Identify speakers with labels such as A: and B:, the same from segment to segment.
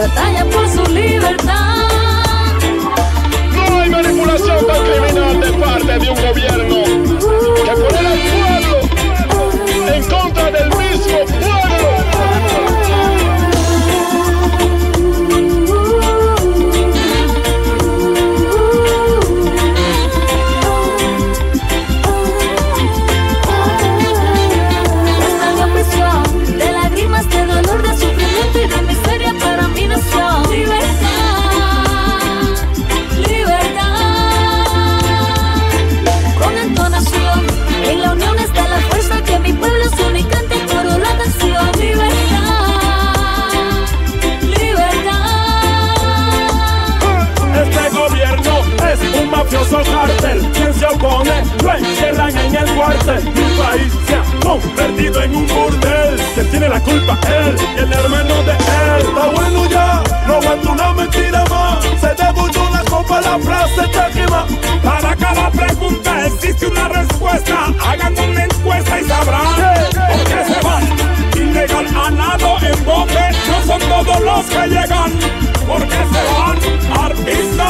A: batalla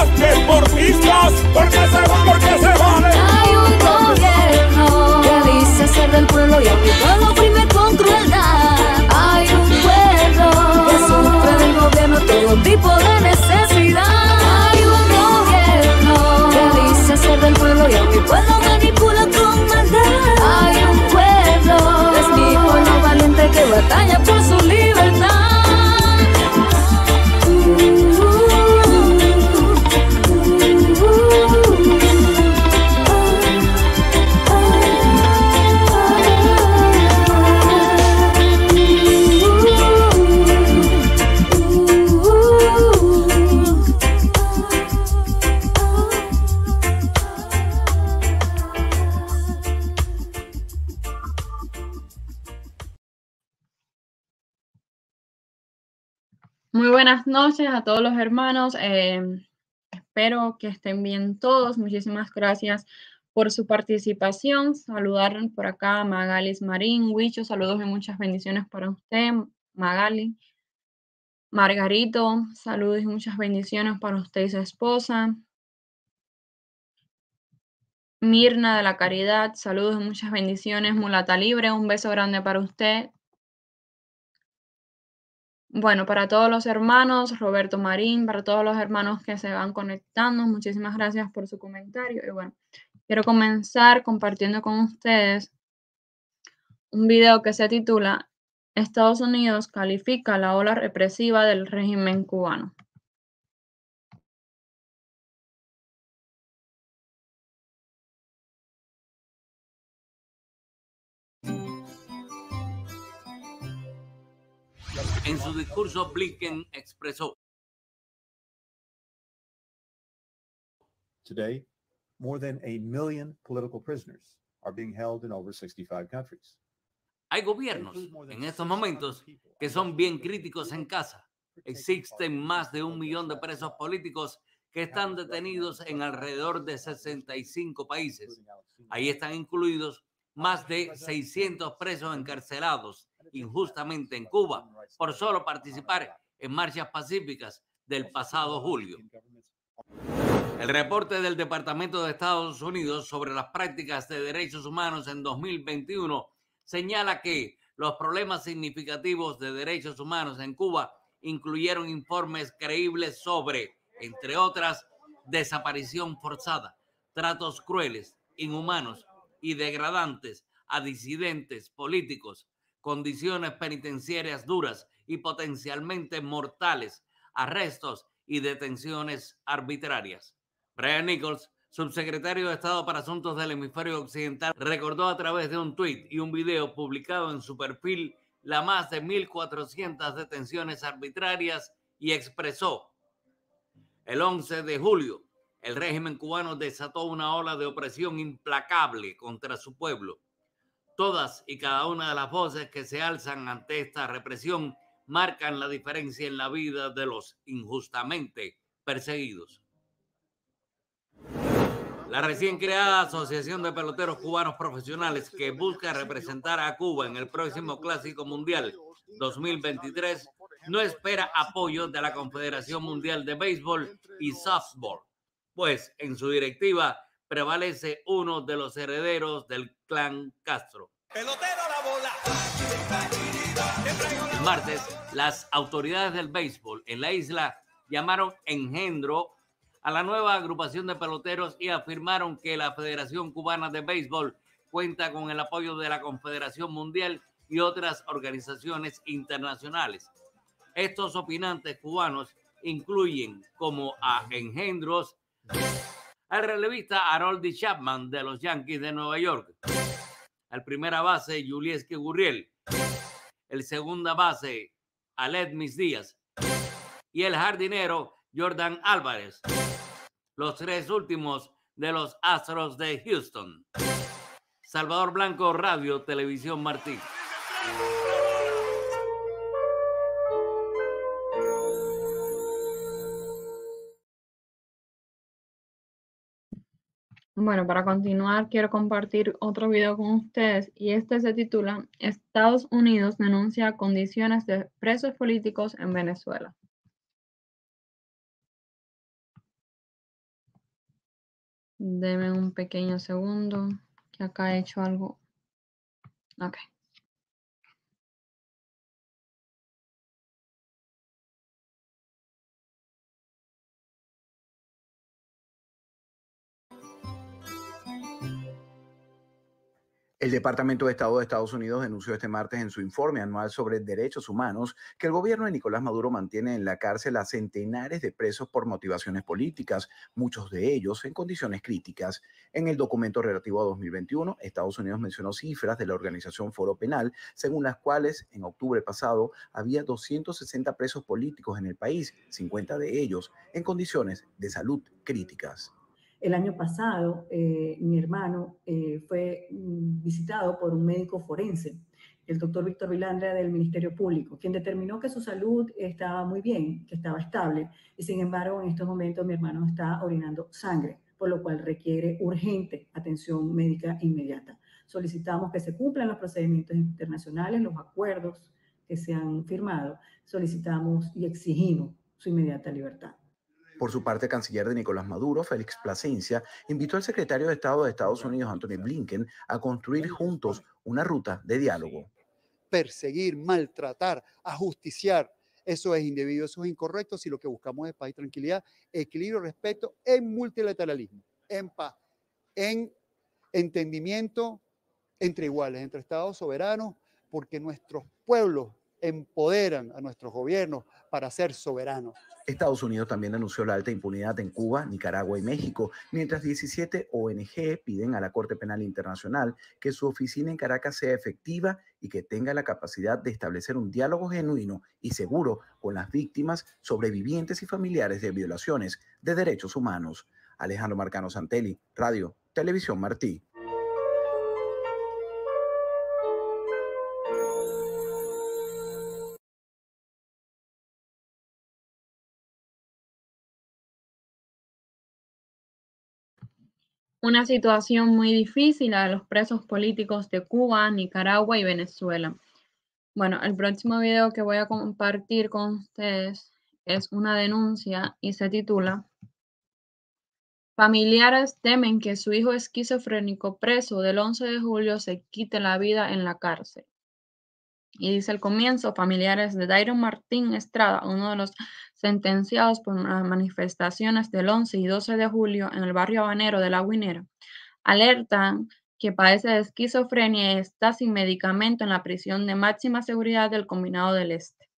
B: Deportistas, ¿por qué se van? ¿Por qué se van?
A: Hay un gobierno que dice ser del pueblo y a
C: buenas noches a todos los hermanos. eh, espero que estén bien todos. Muchísimas gracias por su participación. Saludar por acá a Magalis Marín, Huicho, saludos y muchas bendiciones para usted, Magali. Margarito, saludos y muchas bendiciones para usted y su esposa. Mirna de la Caridad, saludos y muchas bendiciones. Mulata Libre, un beso grande para usted. Bueno, para todos los hermanos, Roberto Marín, para todos los hermanos que se van conectando, muchísimas gracias por su comentario. Y bueno, quiero comenzar compartiendo con ustedes un video que se titula Estados Unidos califica la ola represiva del régimen cubano.
D: En su discurso, Blinken expresó
E: Today, more than a million political prisoners are being held in over 65 countries.
D: Hay gobiernos en estos momentos que son bien críticos en casa. Existen más de un millón de presos políticos que están detenidos en alrededor de 65 países. Ahí están incluidos más de 600 presos encarcelados injustamente en Cuba por solo participar en marchas pacíficas del pasado julio. El reporte del Departamento de Estados Unidos sobre las prácticas de derechos humanos en 2021 señala que los problemas significativos de derechos humanos en Cuba incluyeron informes creíbles sobre, entre otras, desaparición forzada, tratos crueles, inhumanos y degradantes a disidentes políticos, condiciones penitenciarias duras y potencialmente mortales, arrestos y detenciones arbitrarias. Brian Nichols, subsecretario de Estado para Asuntos del Hemisferio Occidental, recordó a través de un tuit y un video publicado en su perfil la más de 1.400 detenciones arbitrarias y expresó, el 11 de julio, el régimen cubano desató una ola de opresión implacable contra su pueblo. Todas y cada una de las voces que se alzan ante esta represión marcan la diferencia en la vida de los injustamente perseguidos. La recién creada Asociación de Peloteros Cubanos Profesionales, que busca representar a Cuba en el próximo Clásico Mundial 2023, no espera apoyo de la Confederación Mundial de Béisbol y Softball, pues en su directiva prevalece uno de los herederos del clan Castro. El martes, las autoridades del béisbol en la isla llamaron engendro a la nueva agrupación de peloteros y afirmaron que la Federación Cubana de Béisbol cuenta con el apoyo de la Confederación Mundial y otras organizaciones internacionales. Estos opinantes cubanos incluyen como a engendros al relevista Harold D. Chapman de los Yankees de Nueva York, al primera base Julieski Gurriel, el segunda base Aled Mis Díaz y el jardinero Jordan Álvarez los tres últimos de los Astros de Houston. Salvador Blanco, Radio, Televisión Martín.
C: Bueno, para continuar, quiero compartir otro video con ustedes y este se titula Estados Unidos denuncia condiciones de presos políticos en Venezuela. Deme un pequeño segundo, que acá he hecho algo. Ok.
F: El Departamento de Estado de Estados Unidos denunció este martes en su informe anual sobre derechos humanos que el gobierno de Nicolás Maduro mantiene en la cárcel a centenares de presos por motivaciones políticas, muchos de ellos en condiciones críticas. En el documento relativo a 2021, Estados Unidos mencionó cifras de la organización Foro Penal, según las cuales en octubre pasado había 260 presos políticos en el país, 50 de ellos en condiciones de salud críticas.
G: El año pasado, eh, mi hermano eh, fue mm, visitado por un médico forense, el doctor Víctor Vilandra del Ministerio Público, quien determinó que su salud estaba muy bien, que estaba estable, y sin embargo en estos momentos mi hermano está orinando sangre, por lo cual requiere urgente atención médica inmediata. Solicitamos que se cumplan los procedimientos internacionales, los acuerdos que se han firmado, solicitamos y exigimos su inmediata libertad.
F: Por su parte, el canciller de Nicolás Maduro, Félix Plasencia, invitó al secretario de Estado de Estados Unidos, Anthony Blinken, a construir juntos una ruta de diálogo.
H: Perseguir, maltratar, ajusticiar, eso es indebido, eso es incorrecto si lo que buscamos es paz y tranquilidad, equilibrio, respeto en multilateralismo, en paz, en entendimiento entre iguales, entre estados soberanos, porque nuestros pueblos empoderan a nuestros gobiernos para ser soberanos.
F: Estados Unidos también anunció la alta impunidad en Cuba, Nicaragua y México, mientras 17 ONG piden a la Corte Penal Internacional que su oficina en Caracas sea efectiva y que tenga la capacidad de establecer un diálogo genuino y seguro con las víctimas, sobrevivientes y familiares de violaciones de derechos humanos. Alejandro Marcano Santelli, Radio, Televisión Martí.
C: Una situación muy difícil a los presos políticos de Cuba, Nicaragua y Venezuela. Bueno, el próximo video que voy a compartir con ustedes es una denuncia y se titula Familiares temen que su hijo esquizofrénico preso del 11 de julio se quite la vida en la cárcel. Y dice el comienzo, familiares de Dairon Martín Estrada, uno de los sentenciados por las manifestaciones del 11 y 12 de julio en el barrio habanero de La Guinera, alertan que padece de esquizofrenia y está sin medicamento en la prisión de máxima seguridad del Combinado del Este.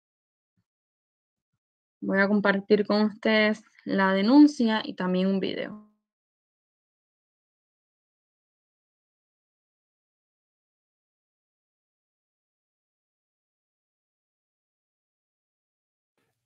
C: Voy a compartir con ustedes la denuncia y también un video.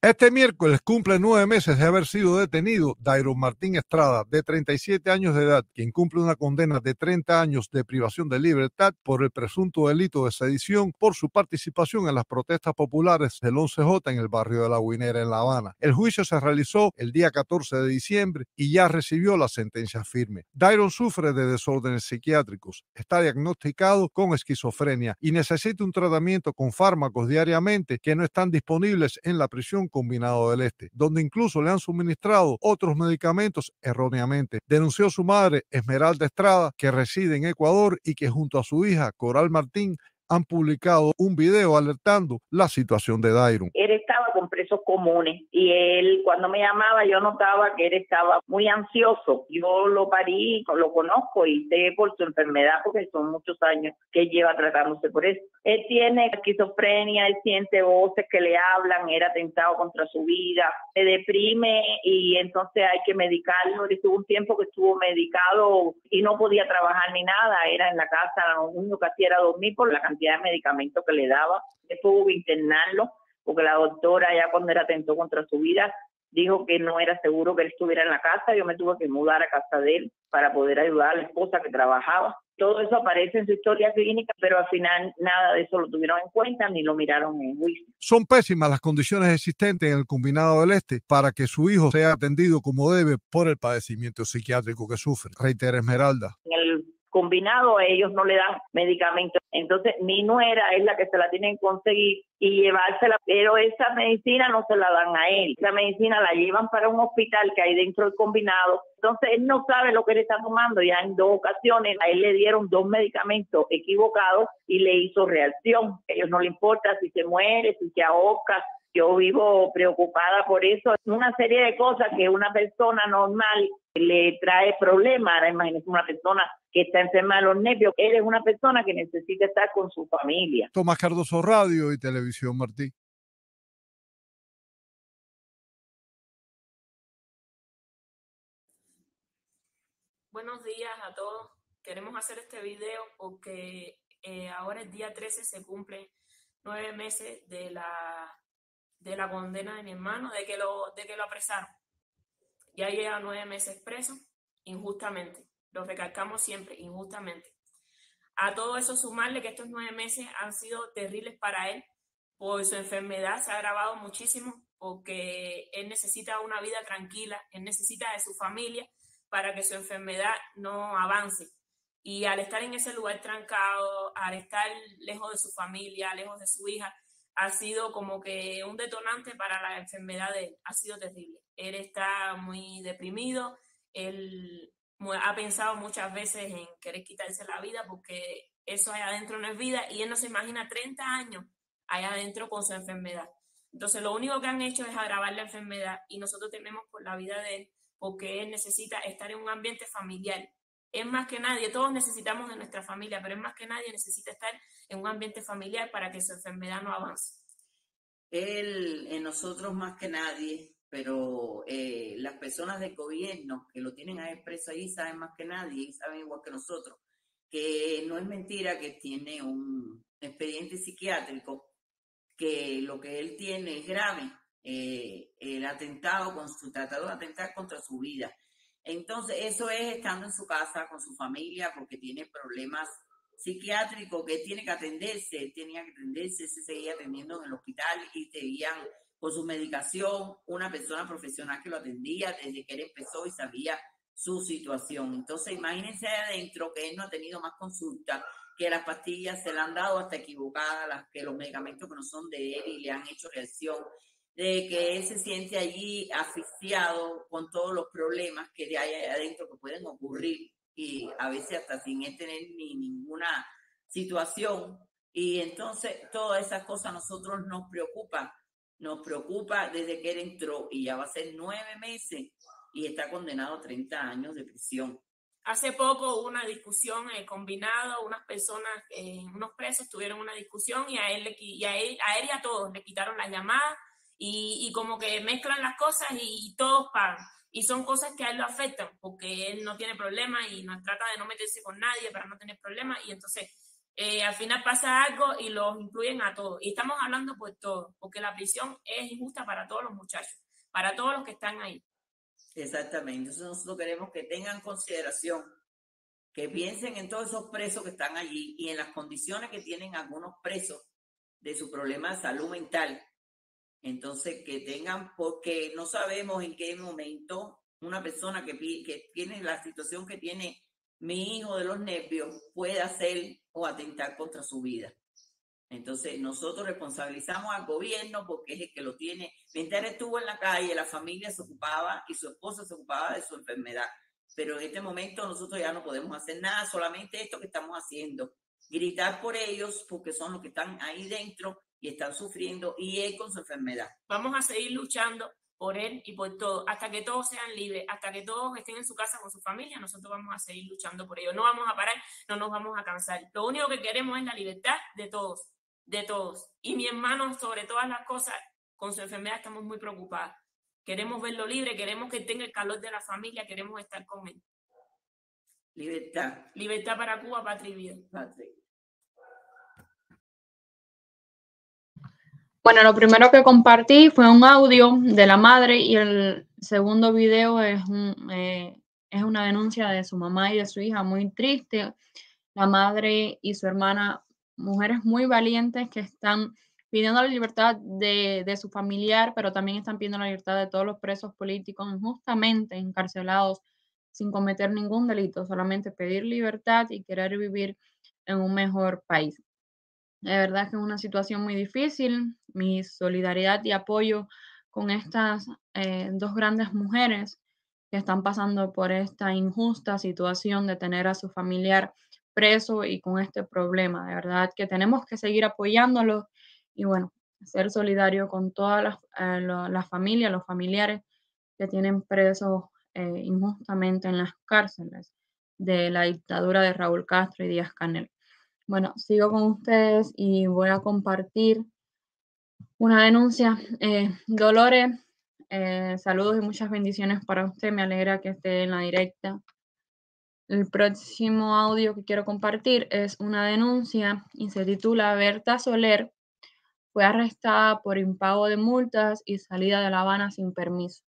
I: Este miércoles cumple nueve meses de haber sido detenido Dairon Martín Estrada, de 37 años de edad, quien cumple una condena de 30 años de privación de libertad por el presunto delito de sedición por su participación en las protestas populares del 11J en el barrio de La Guinera en La Habana. El juicio se realizó el día 14 de diciembre y ya recibió la sentencia firme. Dairon sufre de desórdenes psiquiátricos, está diagnosticado con esquizofrenia y necesita un tratamiento con fármacos diariamente que no están disponibles en la prisión Combinado del Este, donde incluso le han suministrado otros medicamentos erróneamente. Denunció su madre, Esmeralda Estrada, que reside en Ecuador y que junto a su hija, Coral Martín, han publicado un video alertando la situación de Dairon.
J: Él estaba con presos comunes y él cuando me llamaba yo notaba que él estaba muy ansioso. Yo lo parí, lo conozco y sé por su enfermedad porque son muchos años que él lleva tratándose por eso. Él tiene esquizofrenia, él siente voces que le hablan, era atentado contra su vida, se deprime y entonces hay que medicarlo. Estuvo un tiempo que estuvo medicado y no podía trabajar ni nada, era en la casa, lo único que hacía era dormir por la cantidad de medicamentos que le daba. Después hubo que internarlo porque la doctora ya cuando era atentó contra su vida dijo que no era seguro que él estuviera en la casa. Yo me tuve que mudar a casa de él para poder ayudar a la esposa que trabajaba. Todo eso aparece en su historia clínica, pero al final nada de eso lo tuvieron en cuenta ni lo miraron en juicio.
I: Son pésimas las condiciones existentes en el Combinado del Este para que su hijo sea atendido como debe por el padecimiento psiquiátrico que sufre. Reitera Esmeralda.
J: En el combinado a ellos no le dan medicamentos. Entonces mi nuera es la que se la tienen que conseguir y llevársela, pero esa medicina no se la dan a él. Esa medicina la llevan para un hospital que hay dentro del combinado. Entonces él no sabe lo que él está tomando. Ya en dos ocasiones a él le dieron dos medicamentos equivocados y le hizo reacción. A ellos no le importa si se muere, si se ahoga, yo vivo preocupada por eso. Una serie de cosas que una persona normal le trae problemas. Ahora imagínese una persona que está enferma de los nervios. Él es una persona que necesita estar con su familia.
I: Tomás Cardoso Radio y Televisión Martí.
K: Buenos días a todos. Queremos hacer este video porque eh, ahora el día 13 se cumplen nueve meses de la, de la condena de mi hermano, de que lo, de que lo apresaron. Ya lleva nueve meses preso injustamente. Lo recalcamos siempre, injustamente. A todo eso sumarle que estos nueve meses han sido terribles para él, por su enfermedad se ha agravado muchísimo, porque él necesita una vida tranquila, él necesita de su familia para que su enfermedad no avance. Y al estar en ese lugar trancado, al estar lejos de su familia, lejos de su hija, ha sido como que un detonante para la enfermedad de él. Ha sido terrible. Él está muy deprimido, él ha pensado muchas veces en querer quitarse la vida porque eso allá adentro no es vida y él no se imagina 30 años allá adentro con su enfermedad. Entonces lo único que han hecho es agravar la enfermedad y nosotros tememos por la vida de él porque él necesita estar en un ambiente familiar. Es más que nadie, todos necesitamos de nuestra familia, pero es más que nadie necesita estar en un ambiente familiar para que su enfermedad no avance.
L: Él, en nosotros más que nadie, pero eh, las personas del gobierno que lo tienen a expreso ahí saben más que nadie y saben igual que nosotros que no es mentira que tiene un expediente psiquiátrico, que lo que él tiene es grave, eh, el atentado, con su tratado de atentar contra su vida. Entonces, eso es estando en su casa con su familia porque tiene problemas psiquiátricos que tiene que atenderse, tenía que atenderse, se seguía atendiendo en el hospital y seguían con su medicación, una persona profesional que lo atendía desde que él empezó y sabía su situación. Entonces, imagínense adentro que él no ha tenido más consultas, que las pastillas se le han dado hasta equivocadas, que los medicamentos que no son de él y le han hecho reacción, de que él se siente allí asfixiado con todos los problemas que hay adentro que pueden ocurrir y a veces hasta sin él tener ni ninguna situación. Y entonces todas esas cosas a nosotros nos preocupan nos preocupa desde que él entró y ya va a ser nueve meses y está condenado a 30 años de prisión.
K: Hace poco hubo una discusión eh, combinada, unas personas, eh, unos presos tuvieron una discusión y a él, y a, él, a él y a todos le quitaron la llamada y, y como que mezclan las cosas y, y, todos pagan. Y son cosas que a él lo afectan porque él no tiene problemas y no trata de no meterse con nadie para no tener problemas y entonces eh, al final pasa algo y los incluyen a todos. Y estamos hablando por todo, porque la prisión es injusta para todos los muchachos, para todos los que están ahí.
L: Exactamente. Entonces nosotros queremos que tengan consideración, que piensen en todos esos presos que están allí y en las condiciones que tienen algunos presos de su problema de salud mental. Entonces, que tengan, porque no sabemos en qué momento una persona que, tiene la situación que tiene mi hijo de los nervios puede hacer o atentar contra su vida. Entonces, nosotros responsabilizamos al gobierno porque es el que lo tiene. Mientras estuvo en la calle, la familia se ocupaba y su esposa se ocupaba de su enfermedad. Pero en este momento nosotros ya no podemos hacer nada, solamente esto que estamos haciendo. Gritar por ellos porque son los que están ahí dentro y están sufriendo y él con su enfermedad.
K: Vamos a seguir luchando por él y por todo, hasta que todos sean libres, hasta que todos estén en su casa con su familia, nosotros vamos a seguir luchando por ello. No vamos a parar, no nos vamos a cansar. Lo único que queremos es la libertad de todos de todos. Y mi hermano, sobre todas las cosas, con su enfermedad estamos muy preocupados. Queremos verlo libre, queremos que tenga el calor de la familia, queremos estar con él.
L: Libertad.
K: Libertad para Cuba, patria y vida.
C: Bueno, lo primero que compartí fue un audio de la madre y el segundo video es, un, eh, es una denuncia de su mamá y de su hija muy triste. La madre y su hermana mujeres muy valientes que están pidiendo la libertad de, de, su familiar, pero también están pidiendo la libertad de todos los presos políticos injustamente encarcelados sin cometer ningún delito, solamente pedir libertad y querer vivir en un mejor país. De verdad que es una situación muy difícil. Mi solidaridad y apoyo con estas eh, dos grandes mujeres que están pasando por esta injusta situación de tener a su familiar preso y con este problema. De verdad que tenemos que seguir apoyándolo y bueno, ser solidario con todas las, eh, familias, los familiares que tienen presos eh, injustamente en las cárceles de la dictadura de Raúl Castro y Díaz Canel. Bueno, sigo con ustedes y voy a compartir una denuncia. Eh, Dolores, saludos y muchas bendiciones para usted. Me alegra que esté en la directa. El próximo audio que quiero compartir es una denuncia y se titula Berta Soler fue arrestada por impago de multas y salida de La Habana sin permiso.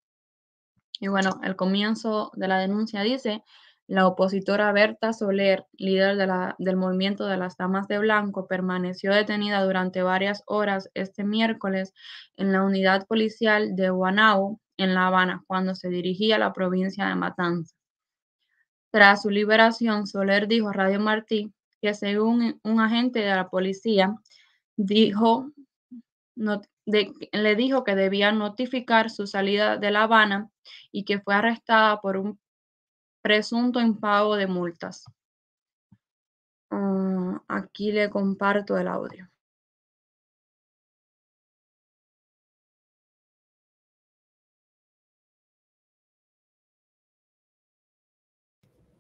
C: Y bueno, el comienzo de la denuncia dice, la opositora Berta Soler, líder del movimiento de las Damas de Blanco, permaneció detenida durante varias horas este miércoles en la unidad policial de Guanao, en La Habana, cuando se dirigía a la provincia de Matanzas. Tras su liberación, Soler dijo a Radio Martí que según un agente de la policía, dijo, le dijo que debía notificar su salida de La Habana y que fue arrestada por un presunto impago de multas. Ah, aquí le comparto el audio.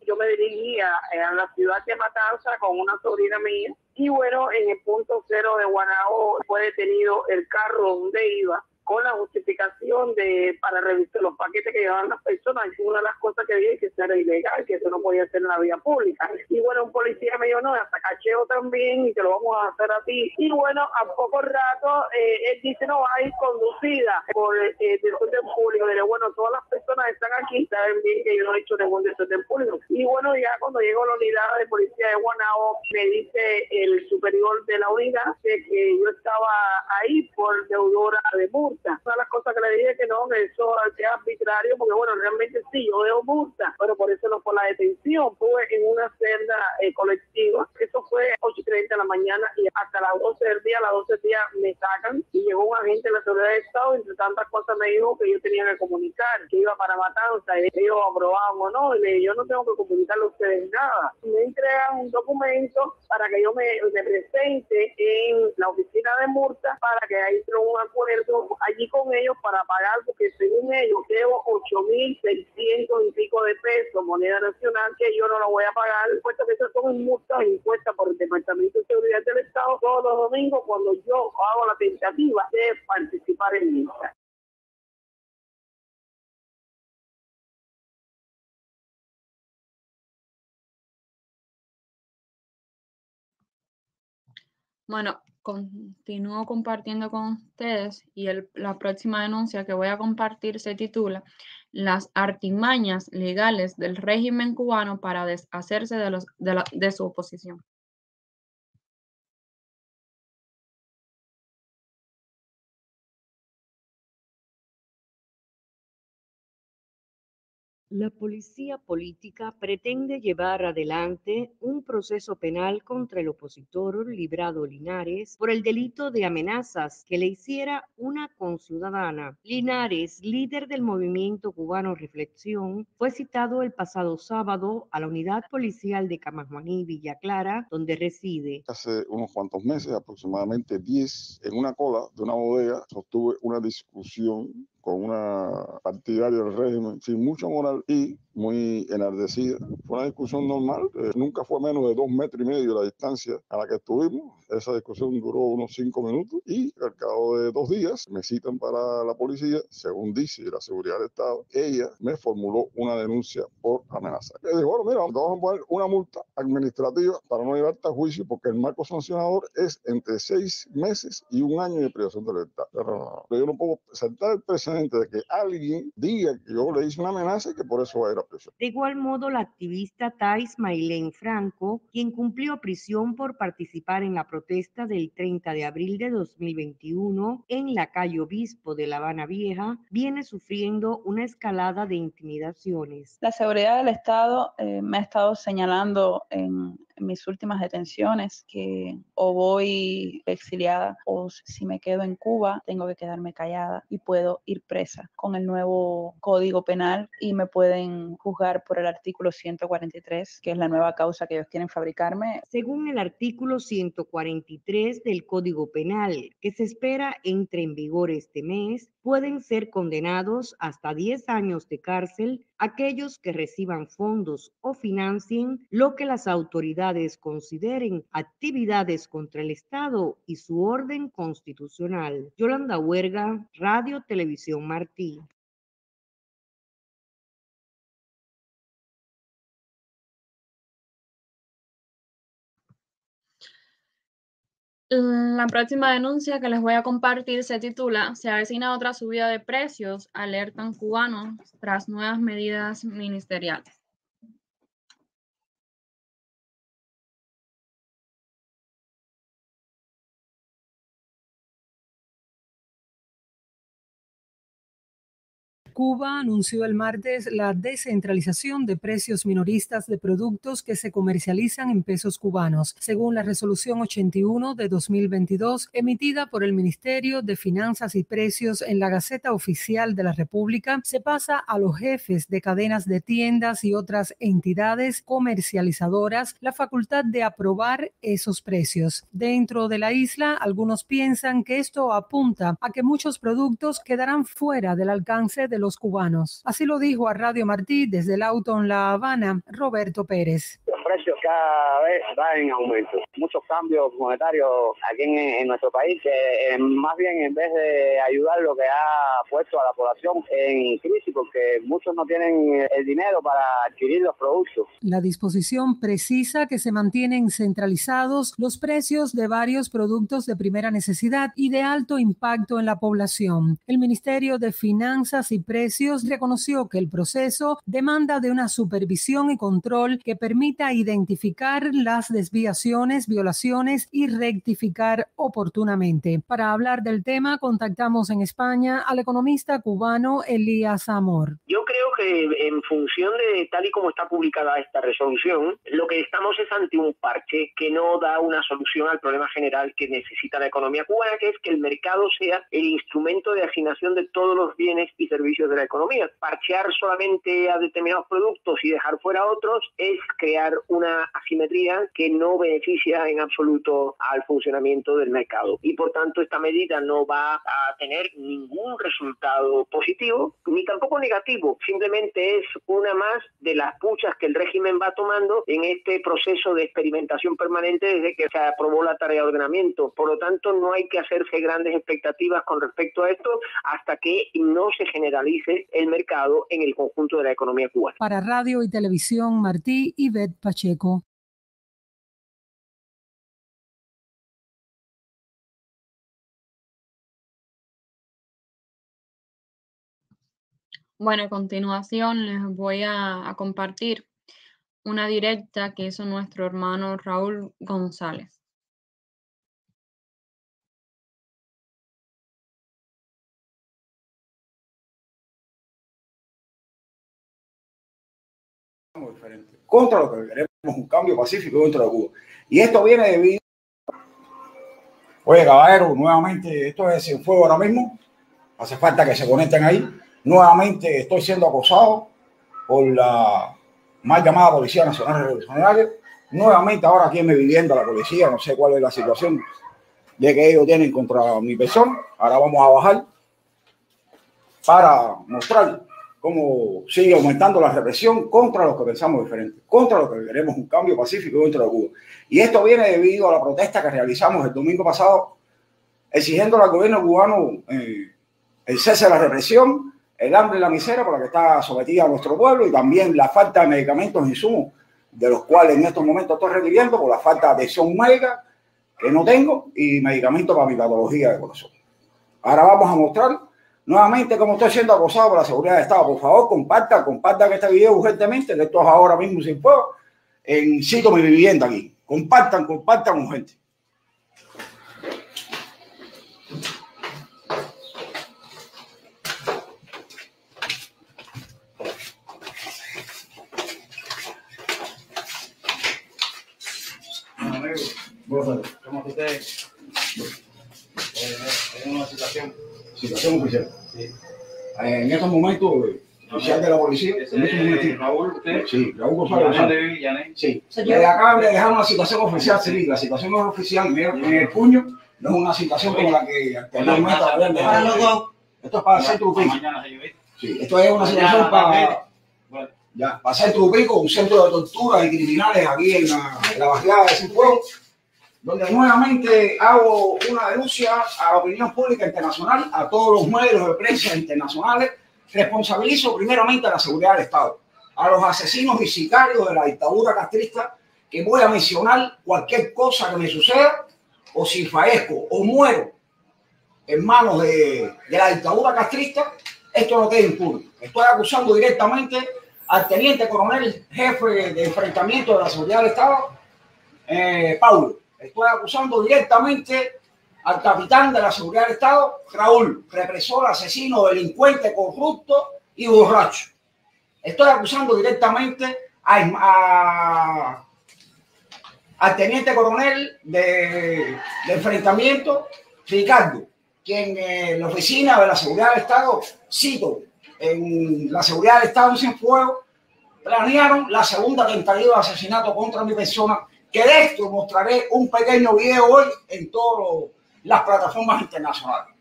M: yo me dirigía eh, a la ciudad de Matanza con una sobrina mía y bueno, en el punto cero de Guanao fue detenido el carro donde iba con la justificación de para revisar los paquetes que llevaban las personas. Y una de las cosas que dije que era ilegal, que eso no podía ser en la vía pública. Y bueno, un policía me dijo, no, hasta cacheo también y te lo vamos a hacer a ti. Y bueno, a poco rato, eh, él dice, no, va a ir conducida por eh, desorden público. Le bueno, todas las personas que están aquí saben bien que yo no he hecho ningún desorden público. Y bueno, ya cuando llegó la unidad de policía de Guanao, me dice el superior de la unidad que yo estaba ahí por deudora de multa una de las cosas que le dije que no, que eso es arbitrario, porque bueno, realmente sí, yo veo multa, pero por eso no fue la detención, fue en una celda eh, colectiva. Eso fue 30 de la mañana y hasta las 12 del día, a las 12 del día me sacan y llegó un agente de la seguridad del Estado, entre tantas cosas me dijo que yo tenía que comunicar, que iba para Matanza, y ellos aprobaban o no, y le dije, yo no tengo que comunicarle a ustedes nada. Me entregan un documento para que yo me, me presente en la oficina de multa para que ahí un acuerdo allí con ellos para pagar, porque según ellos debo 8.600 y pico de pesos, moneda nacional, que yo no lo voy a pagar, puesto que eso son multas impuestas por el Departamento de Seguridad del Estado todos los domingos cuando yo hago la tentativa de participar en misa.
C: Bueno, continúo compartiendo con ustedes y el- la próxima denuncia que voy a compartir se titula Las artimañas legales del régimen cubano para deshacerse de, los, de, la- de su oposición.
N: La policía política pretende llevar adelante un proceso penal contra el opositor Librado Linares por el delito de amenazas que le hiciera una conciudadana. Linares, líder del movimiento cubano Reflexión, fue citado el pasado sábado a la unidad policial de Camajuaní, Villa Clara, donde reside.
O: Hace unos cuantos meses, aproximadamente 10, en una cola de una bodega, sostuve una discusión con una partidaria del régimen sin mucha moral y muy enardecida. Fue una discusión normal, eh, nunca fue menos de dos metros y medio la distancia a la que estuvimos. Esa discusión duró unos cinco minutos y al cabo de dos días me citan para la policía, según dice la seguridad del Estado. Ella me formuló una denuncia por amenaza. Le dije, bueno, mira, vamos a poner una multa administrativa para no llevarte a juicio porque el marco sancionador es entre seis meses y un año de privación de libertad. Pero, yo no puedo saltar el precedente de que alguien diga que yo le hice una amenaza y que por eso va
N: De igual modo, la activista Thais Mailén Franco, quien cumplió prisión por participar en la protesta del 30 de abril de 2021 en la calle Obispo de La Habana Vieja, viene sufriendo una escalada de intimidaciones.
P: La seguridad del Estado eh, me ha estado señalando en mis últimas detenciones que o voy exiliada o si me quedo en Cuba tengo que quedarme callada y puedo ir presa con el nuevo código penal y me pueden juzgar por el artículo 143, que es la nueva causa que ellos quieren fabricarme.
N: Según el artículo 143 del Código Penal, que se espera entre en vigor este mes, pueden ser condenados hasta 10 años de cárcel aquellos que reciban fondos o financien lo que las autoridades consideren actividades contra el Estado y su orden constitucional. Yolanda Huerga, Radio Televisión Martí.
C: La próxima denuncia que les voy a compartir se titula Se avecina otra subida de precios, alertan cubanos tras nuevas medidas ministeriales.
Q: Cuba anunció el martes la descentralización de precios minoristas de productos que se comercializan en pesos cubanos, según la resolución 81 de 2022 emitida por el Ministerio de Finanzas y Precios en la Gaceta Oficial de la República. Se pasa a los jefes de cadenas de tiendas y otras entidades comercializadoras la facultad de aprobar esos precios. Dentro de la isla, algunos piensan que esto apunta a que muchos productos quedarán fuera del alcance de los cubanos. Así lo dijo a Radio Martí desde el auto en La Habana, Roberto Pérez.
R: Los precios cada vez van en aumento. Muchos cambios monetarios aquí en, en nuestro país que eh, más bien en vez de ayudar lo que ha puesto a la población en crisis porque muchos no tienen el dinero para adquirir los productos.
Q: La disposición precisa que se mantienen centralizados los precios de varios productos de primera necesidad y de alto impacto en la población. El Ministerio de Finanzas y Precios reconoció que el proceso demanda de una supervisión y control que permita identificar las desviaciones, violaciones y rectificar oportunamente. Para hablar del tema, contactamos en España al economista cubano Elías Amor.
S: Yo creo que en función de tal y como está publicada esta resolución, lo que estamos es ante un parche que no da una solución al problema general que necesita la economía cubana, que es que el mercado sea el instrumento de asignación de todos los bienes y servicios de la economía. Parchear solamente a determinados productos y dejar fuera otros es crear una asimetría que no beneficia en absoluto al funcionamiento del mercado. Y por tanto esta medida no va a tener ningún resultado positivo ni tampoco negativo. Simplemente es una más de las puchas que el régimen va tomando en este proceso de experimentación permanente desde que se aprobó la tarea de ordenamiento. Por lo tanto, no hay que hacerse grandes expectativas con respecto a esto hasta que no se generalice el mercado en el conjunto de la economía cubana.
Q: Para Radio y Televisión, Martí y Bet Pacheco.
C: Bueno, a continuación les voy a, a compartir una directa que hizo nuestro hermano Raúl González.
T: Diferente. Contra lo que queremos un cambio pacífico dentro de Cuba. Y esto viene debido. Oye, caballero, nuevamente, esto es en fuego ahora mismo. Hace falta que se conecten ahí. Nuevamente estoy siendo acosado por la mal llamada Policía Nacional Revolucionaria. Nuevamente ahora aquí en mi vivienda la policía, no sé cuál es la situación de que ellos tienen contra mi persona. Ahora vamos a bajar para mostrar cómo sigue aumentando la represión contra los que pensamos diferente, contra los que queremos un cambio pacífico dentro de Cuba. Y esto viene debido a la protesta que realizamos el domingo pasado, exigiendo al gobierno cubano eh, el cese de la represión, el hambre y la miseria por la que está sometida a nuestro pueblo y también la falta de medicamentos e insumos, de los cuales en estos momentos estoy requiriendo por la falta de atención médica que no tengo y medicamentos para mi patología de corazón. Ahora vamos a mostrar nuevamente cómo estoy siendo acosado por la seguridad del Estado. Por favor, compartan, compartan este video urgentemente, de estos ahora mismo sin fuego, en sitio mi vivienda aquí. Compartan, compartan urgente.
U: Situación.
T: Oficial. En estos momentos, oficial de la policía, en estos momentos.
U: Raúl, usted.
T: Sí, Raúl González. Sí, le acaban de dejar una situación oficial civil. La situación no es oficial, mira, en el puño, no es una situación como la que anteriormente habían dejado. Esto es para hacer tu pico. Sí, esto es una situación para, ya, para hacer tu pico, un centro de tortura y criminales aquí en la, en la bajada de Cienfuegos, donde nuevamente hago una denuncia a la opinión pública internacional, a todos los medios de prensa internacionales. Responsabilizo primeramente a la seguridad del Estado, a los asesinos y sicarios de la dictadura castrista, que voy a mencionar cualquier cosa que me suceda, o si fallezco o muero en manos de, de la dictadura castrista, esto no queda impune. Estoy acusando directamente al teniente coronel jefe de enfrentamiento de la seguridad del Estado, eh, Paulo. Estoy acusando directamente al capitán de la seguridad del Estado, Raúl, represor, asesino, delincuente, corrupto y borracho. Estoy acusando directamente a, al teniente coronel de, enfrentamiento, Ricardo, quien en la oficina de la seguridad del Estado, cito, en la seguridad del Estado en Cienfuegos, planearon la segunda tentativa de asesinato contra mi persona, que de esto mostraré un pequeño video hoy en todas las plataformas internacionales.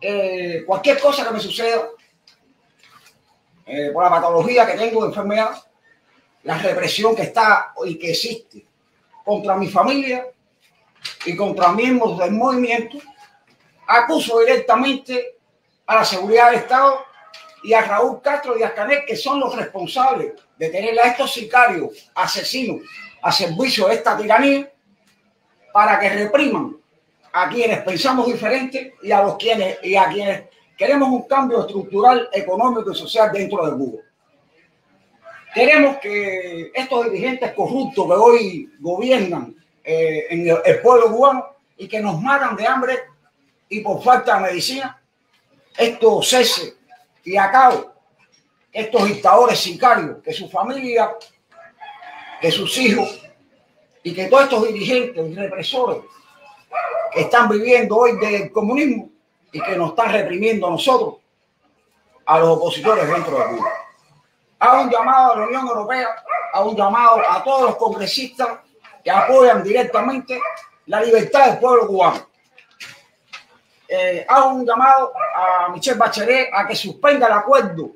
T: Eh, cualquier cosa que me suceda, eh, por la patología que tengo de enfermedad, la represión que está y que existe contra mi familia y contra miembros del movimiento, acuso directamente a la seguridad del Estado y a Raúl Castro Díaz Canel, que son los responsables de tener a estos sicarios, asesinos, a servicio de esta tiranía, para que repriman a quienes pensamos diferente y a los quienes y a quienes queremos un cambio estructural, económico y social dentro de Cuba. Queremos que estos dirigentes corruptos que hoy gobiernan eh, en el, el pueblo cubano y que nos matan de hambre y por falta de medicina, esto cese y acabe estos dictadores sicarios, que su familia, que sus hijos y que todos estos dirigentes y represores que están viviendo hoy del comunismo y que nos están reprimiendo a nosotros, a los opositores dentro de Cuba. Hago un llamado a la Unión Europea, hago un llamado a todos los congresistas que apoyan directamente la libertad del pueblo cubano. Eh, hago un llamado a Michelle Bachelet a que suspenda el acuerdo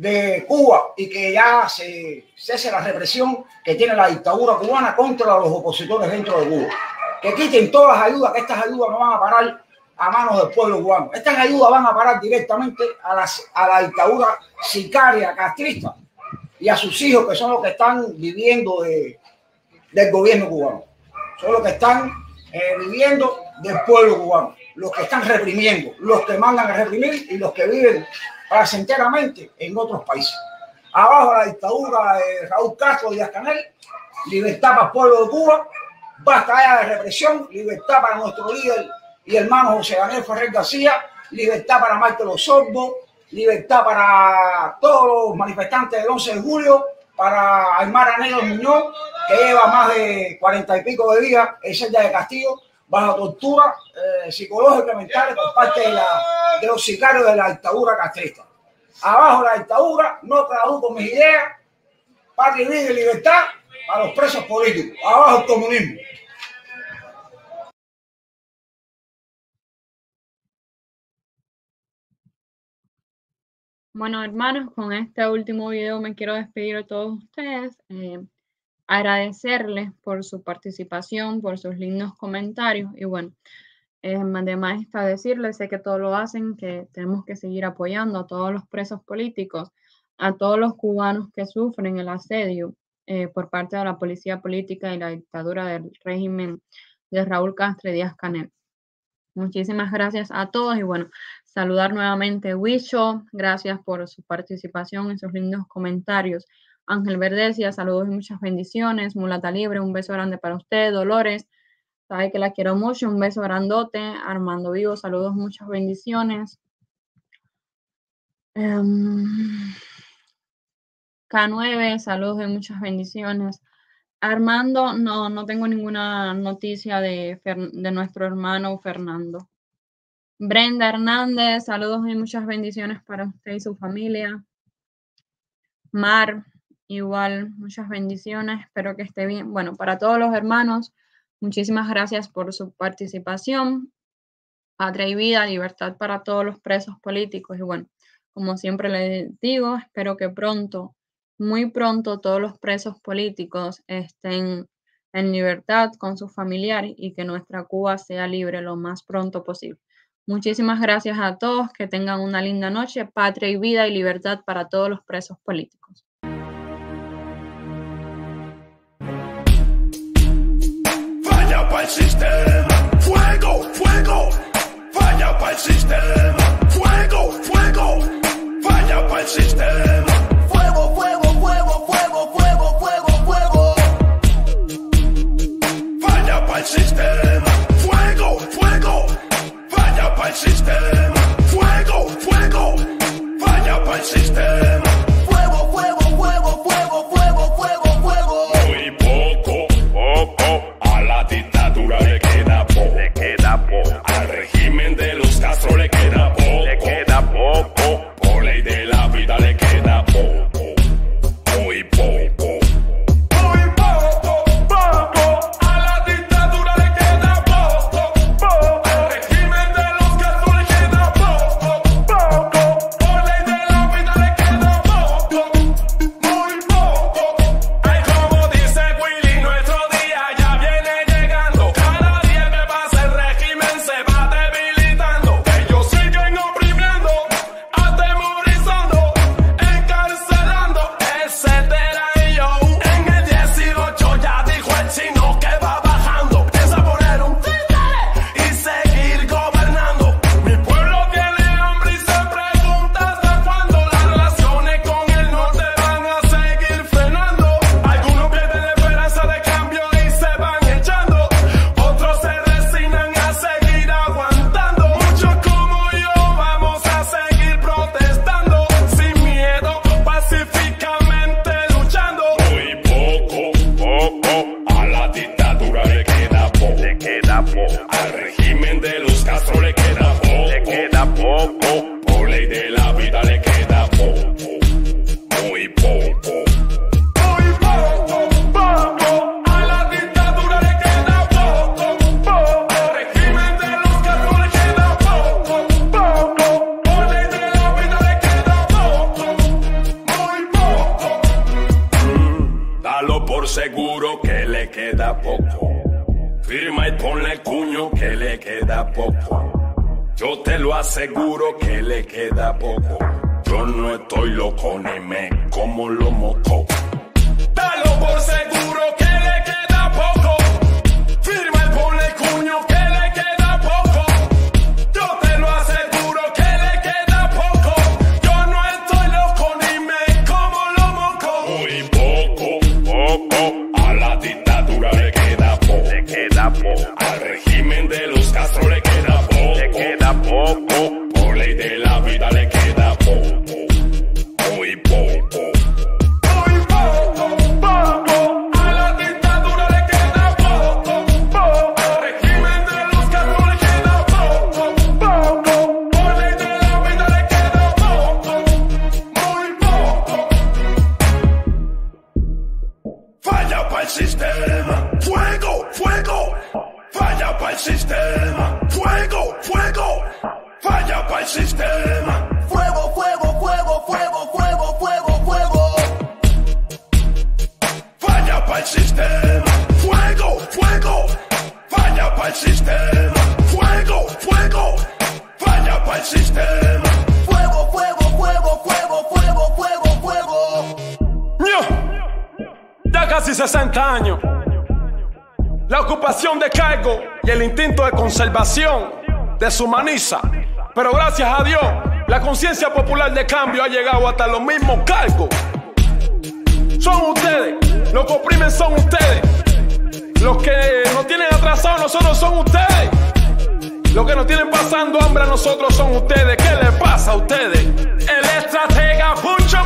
T: de Cuba y que ya se cese la represión que tiene la dictadura cubana contra los opositores dentro de Cuba. Que quiten todas las ayudas, que estas ayudas no van a parar a manos del pueblo cubano. Estas ayudas van a parar directamente a, las, a la dictadura sicaria, castrista y a sus hijos, que son los que están viviendo de, del gobierno cubano. Son los que están eh, viviendo del pueblo cubano, los que están reprimiendo, los que mandan a reprimir y los que viven placenteramente en otros países. Abajo la dictadura de Raúl Castro Díaz Canel, libertad para el pueblo de Cuba, basta ya de represión, libertad para nuestro líder y hermano José Daniel Ferrer García, libertad para Michael Osorbo, libertad para todos los manifestantes del 11 de julio, para Aymara Negro Muñoz, que lleva más de cuarenta y pico de días en celda de castigo, bajo tortura eh, psicológica y mental por parte de, la, de los sicarios de la dictadura castrista. Abajo la dictadura, no traduzco mis ideas, patria, vida y libertad a los presos políticos. Abajo el comunismo.
C: Bueno, hermanos, con este último video me quiero despedir de todos ustedes. eh, agradecerles por su participación, por sus lindos comentarios y bueno, eh, además está decirles, sé que todos lo hacen, que tenemos que seguir apoyando a todos los presos políticos, a todos los cubanos que sufren el asedio eh, por parte de la policía política y la dictadura del régimen de Raúl Castro y Díaz Canel. Muchísimas gracias a todos y bueno, saludar nuevamente Huicho, gracias por su participación y sus lindos comentarios. Ángel Verdesia, saludos y muchas bendiciones. Mulata Libre, un beso grande para usted. Dolores, sabe que la quiero mucho, un beso grandote. Armando Vivo, saludos, muchas bendiciones. Em, K9, saludos y muchas bendiciones. Armando, no, no tengo ninguna noticia de, de nuestro hermano Fernando. Brenda Hernández, saludos y muchas bendiciones para usted y su familia. Mar, igual, muchas bendiciones, espero que esté bien. Bueno, para todos los hermanos, muchísimas gracias por su participación. Patria y vida, libertad para todos los presos políticos. Y bueno, como siempre les digo, espero que pronto, muy pronto, todos los presos políticos estén en libertad con sus familiares y que nuestra Cuba sea libre lo más pronto posible. Muchísimas gracias a todos, que tengan una linda noche, patria y vida y libertad para todos los presos políticos.
V: El sistema, fuego, fuego. Falla para el sistema, fuego, fuego. Falla para el sistema. Fuego, fuego, fuego, fuego, fuego, fuego, fuego. Falla para el sistema, fuego, fuego. Falla para el sistema, régimen de los Castro le queda poco. Le queda poco
W: salvación deshumaniza. Pero gracias a Dios, la conciencia popular de cambio ha llegado hasta los mismos cargos. Son ustedes, los que oprimen son ustedes. Los que nos tienen atrasados nosotros son ustedes. Los que nos tienen pasando hambre a nosotros son ustedes. ¿Qué les pasa a ustedes? El estratega mucho